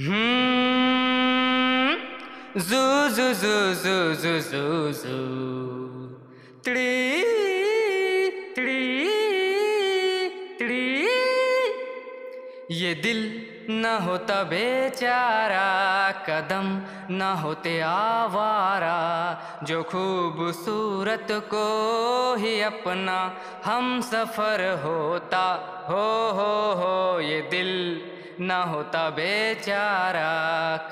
ये दिल न होता बेचारा, कदम न होते आवारा। जो खूबसूरत को ही अपना हम सफ़र होता, हो हो हो, ये दिल। न होता बेचारा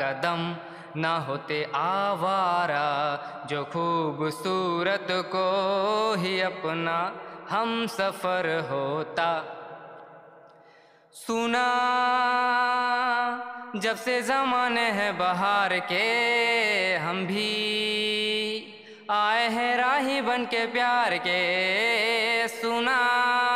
कदम, न होते आवारा, जो खूबसूरत को ही अपना हम सफ़र होता। सुना, जब से ज़माने हैं बाहर के, हम भी आए हैं राही बन के प्यार के। सुना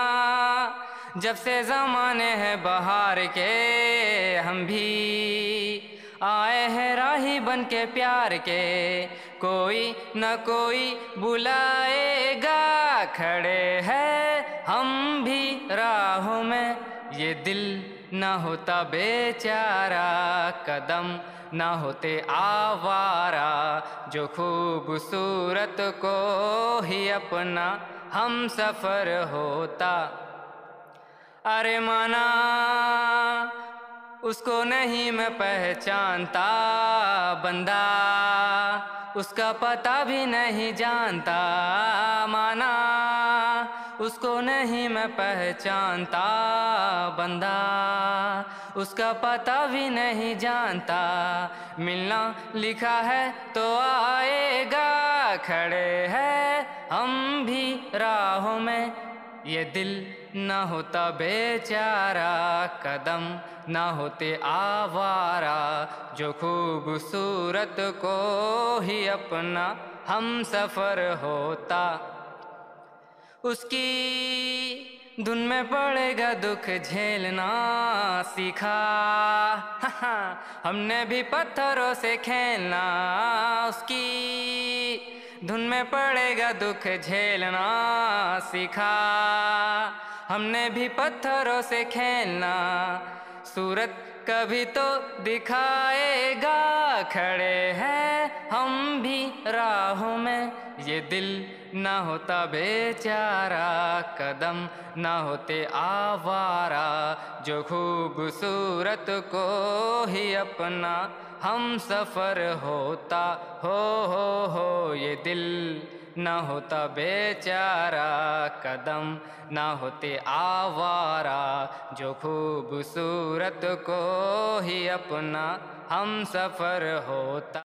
जब से ज़माने हैं बाहर के, हम भी आए हैं राही बन के प्यार के। कोई न कोई बुलाएगा, खड़े हैं हम भी राहों में। ये दिल न होता बेचारा, कदम न होते आवारा। जो खूबसूरत को ही अपना हम सफ़र होता अरे माना, उसको नहीं मैं पहचानता बंदा। उसका पता भी नहीं जानता माना, उसको नहीं मैं पहचानता बंदा। उसका पता भी नहीं जानता, मिलना लिखा है तो आएगा, खड़े हैं हम भी राहों में। ये दिल न होता बेचारा, कदम न होते आवारा, जो खूबसूरत को ही अपना हम सफ़र होता। उसकी धुन में पड़ेगा दुख झेलना सीखा। हमने भी पत्थरों से खेलना, उसकी धुन में पड़ेगा दुख झेलना सीखा। हमने भी पत्थरों से खेलना, सूरत कभी तो दिखाएगा। खड़े हैं हम भी राहों में, ये दिल न होता बेचारा कदम, न होते आवारा, जो खूबसूरत को ही अपना, हम सफ़र होता, हो हो हो, ये दिल। न होता बेचारा कदम, न होते आवारा, जो खूबसूरत को ही अपना, हम सफ़र होता।